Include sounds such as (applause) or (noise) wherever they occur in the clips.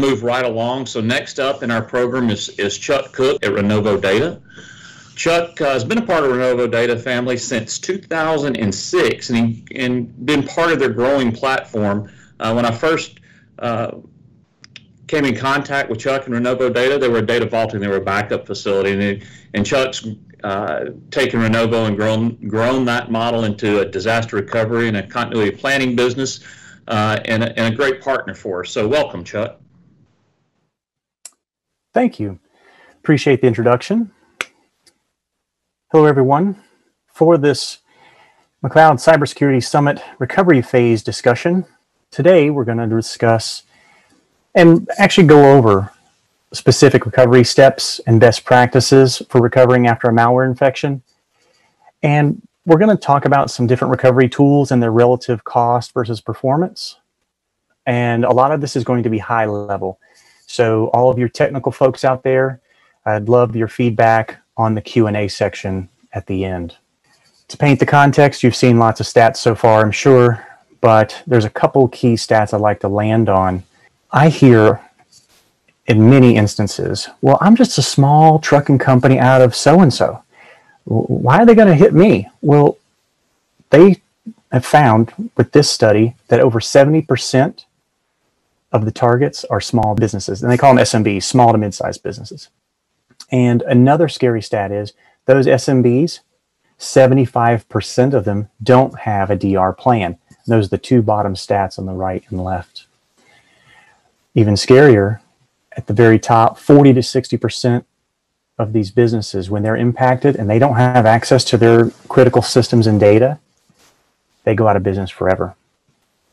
to move right along. So next up in our program is, is Chuck Cook at Renovo Data. Chuck uh, has been a part of Renovo Data family since 2006 and, he, and been part of their growing platform. Uh, when I first uh, came in contact with Chuck and Renovo Data, they were a data vaulting, they were a backup facility, and, and Chuck's uh, taken Renovo and grown grown that model into a disaster recovery and a continuity planning business, uh, and, and a great partner for us. So welcome, Chuck. Thank you. Appreciate the introduction. Hello, everyone. For this McLeod Cybersecurity Summit recovery phase discussion, today we're going to discuss and actually go over specific recovery steps and best practices for recovering after a malware infection. And we're going to talk about some different recovery tools and their relative cost versus performance. And a lot of this is going to be high level. So all of your technical folks out there, I'd love your feedback on the Q&A section at the end. To paint the context, you've seen lots of stats so far, I'm sure, but there's a couple key stats I'd like to land on. I hear in many instances, well, I'm just a small trucking company out of so and so. Why are they going to hit me? Well, they have found with this study that over 70% of the targets are small businesses, and they call them SMBs, small to mid sized businesses. And another scary stat is those SMBs, 75% of them don't have a DR plan. Those are the two bottom stats on the right and left. Even scarier, at the very top, 40 to 60% of these businesses, when they're impacted and they don't have access to their critical systems and data, they go out of business forever.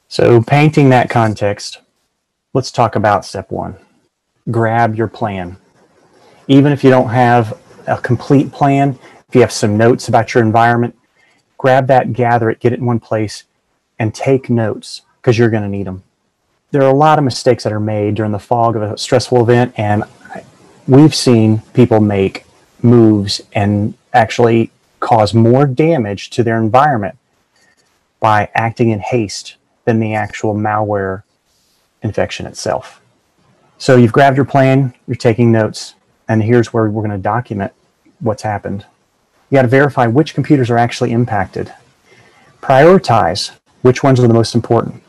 So, painting that context, let's talk about step one grab your plan. Even if you don't have a complete plan, if you have some notes about your environment, grab that, gather it, get it in one place, and take notes because you're going to need them. There are a lot of mistakes that are made during the fog of a stressful event, and we've seen people make moves and actually cause more damage to their environment by acting in haste than the actual malware infection itself. So you've grabbed your plan, you're taking notes, and here's where we're going to document what's happened. You got to verify which computers are actually impacted. Prioritize which ones are the most important.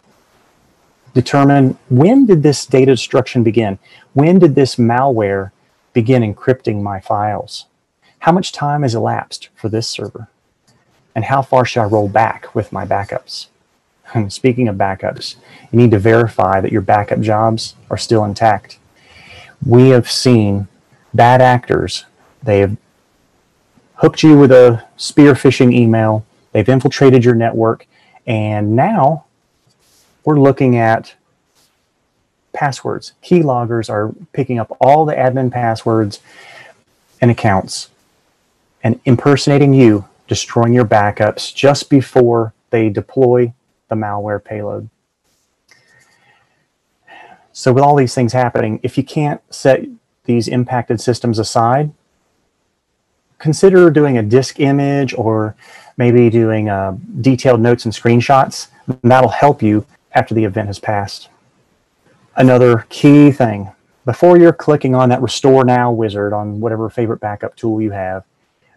Determine when did this data destruction begin? When did this malware begin encrypting my files? How much time has elapsed for this server? And how far should I roll back with my backups? (laughs) Speaking of backups, you need to verify that your backup jobs are still intact. We have seen bad actors. They have hooked you with a spear phishing email. They've infiltrated your network. And now we're looking at passwords. Keyloggers are picking up all the admin passwords and accounts and impersonating you, destroying your backups just before they deploy the malware payload. So, with all these things happening, if you can't set these impacted systems aside, consider doing a disk image or maybe doing uh, detailed notes and screenshots. That'll help you after the event has passed. Another key thing before you're clicking on that Restore Now wizard on whatever favorite backup tool you have,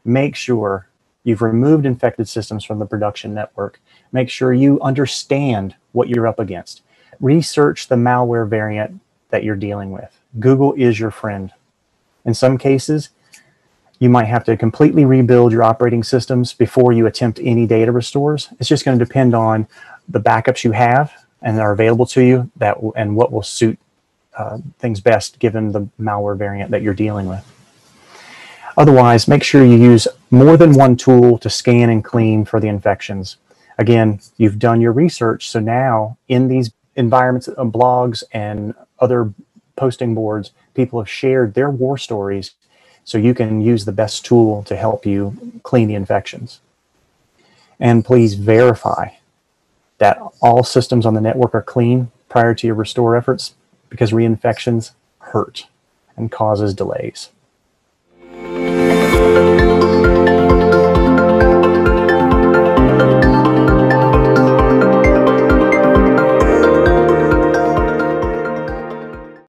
make sure you've removed infected systems from the production network. Make sure you understand what you're up against. Research the malware variant that you're dealing with. Google is your friend. In some cases, you might have to completely rebuild your operating systems before you attempt any data restores. It's just going to depend on the backups you have and are available to you that and what will suit uh, things best given the malware variant that you're dealing with. Otherwise, make sure you use more than one tool to scan and clean for the infections. Again, you've done your research, so now in these environments, blogs, and other posting boards, people have shared their war stories so you can use the best tool to help you clean the infections. And please verify that all systems on the network are clean prior to your restore efforts because reinfections hurt and causes delays. Thank you.